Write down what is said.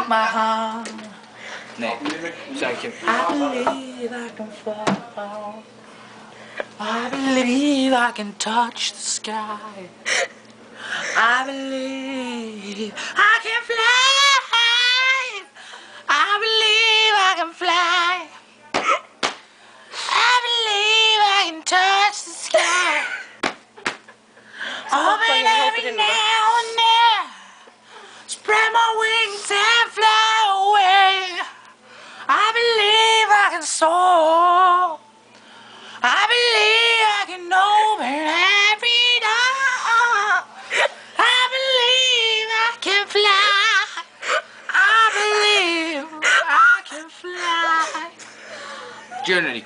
take my hand. Nej, säkert. I believe I can fly. I believe I can touch the sky. I believe I can fly. I believe I can fly. I believe I can touch the sky. Open every now and then. Spread my wings and generally